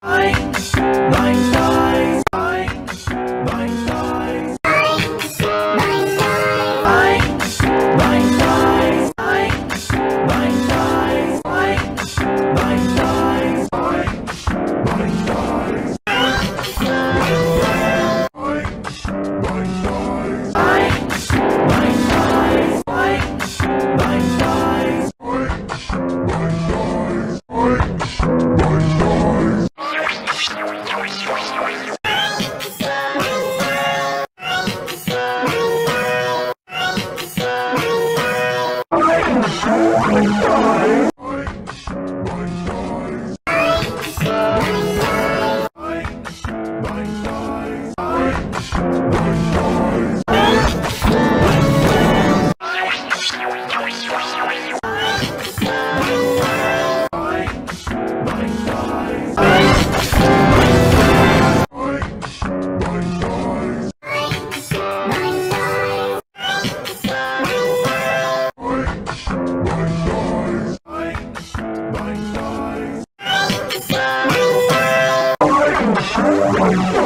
Bye. Bye. One, two,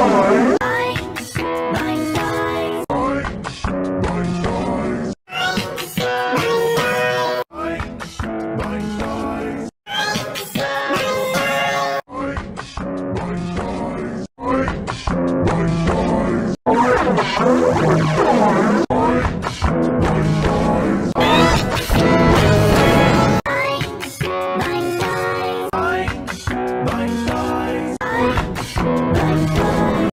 one, two,